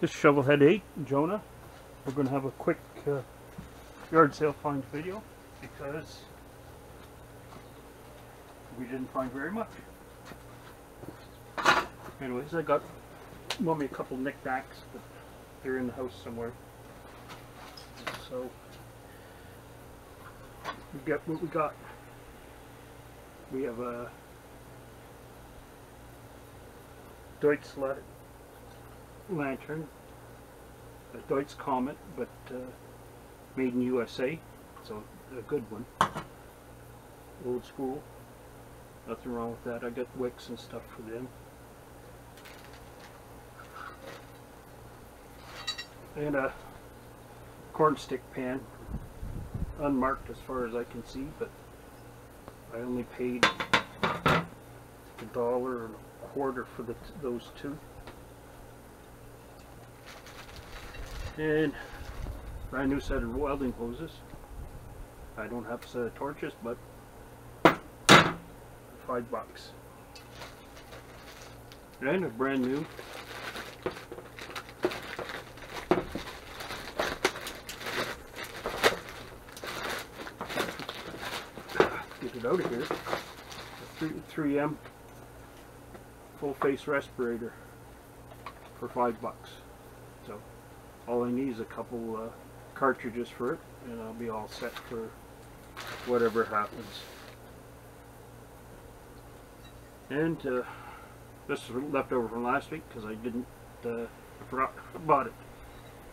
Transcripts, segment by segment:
This is Shovelhead 8, Jonah. We're going to have a quick uh, yard sale find video because we didn't find very much. Anyways, I got mommy a couple knickknacks, but they're in the house somewhere. So, we get what we got. We have a Deutz la- lantern, a Deutz Comet, but uh, made in USA, so a good one. Old school. Nothing wrong with that. I got wicks and stuff for them. And a corn stick pan, unmarked as far as I can see, but I only paid a dollar and a quarter for the those two. And brand new set of welding hoses. I don't have a set of torches, but five bucks. And a brand new get it out of here. A 3, 3M full face respirator for five bucks. All I need is a couple uh, cartridges for it and I'll be all set for whatever happens. And uh, this is left over from last week because I didn't uh, I forgot bought it.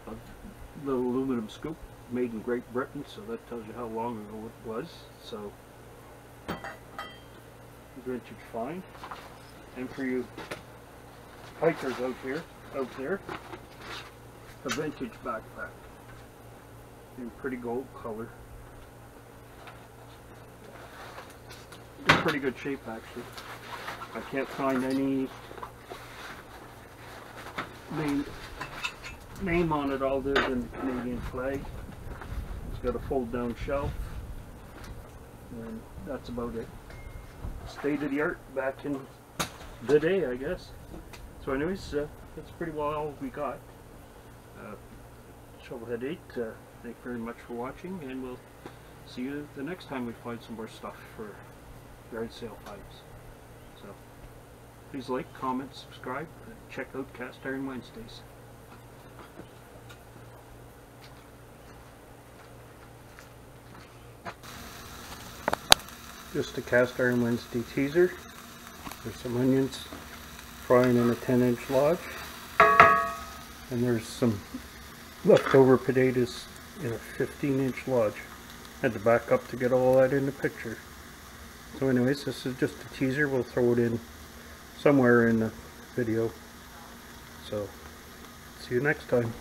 A little aluminum scoop made in Great Britain, so that tells you how long ago it was. So vintage find. And for you hikers out here, out there, a vintage backpack in pretty gold color. In pretty good shape actually. I can't find any name name on it other than the Canadian flag. It's got a fold down shelf and that's about it. State of the art back in the day I guess. So anyways, uh, that's pretty well all we got. Uh, Shovelhead 8, uh, thank you very much for watching and we'll see you the next time we find some more stuff for yard sale finds. So please like, comment, subscribe, and check out Cast Iron Wednesdays. Just a Cast Iron Wednesday teaser. There's some onions frying in a 10 inch lodge. And there's some leftover potatoes in a 15 inch lodge. Had to back up to get all that in the picture. So anyways, this is just a teaser. We'll throw it in somewhere in the video. So, see you next time.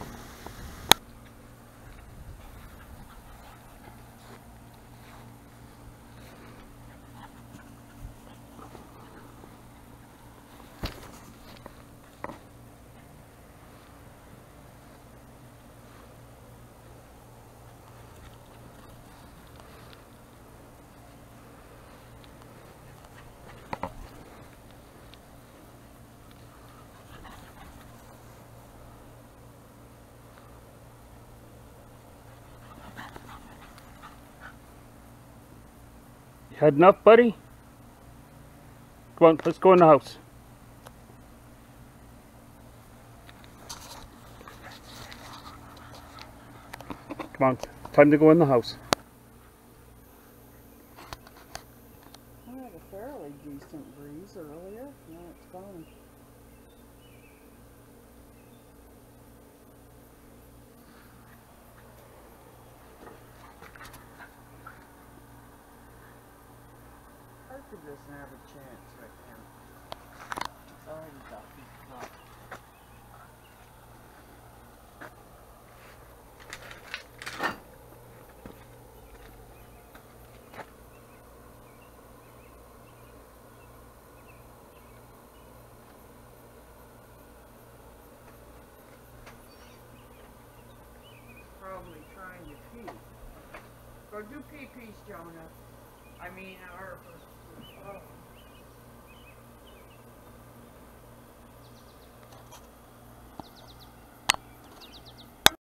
You had enough, buddy? Come on, let's go in the house. Come on, time to go in the house. I had a fairly decent breeze earlier. Now it's gone. Doesn't have a chance right now. Got. Probably trying to pee. Go do pee pees, Jonah. I mean, Arthur. Oh.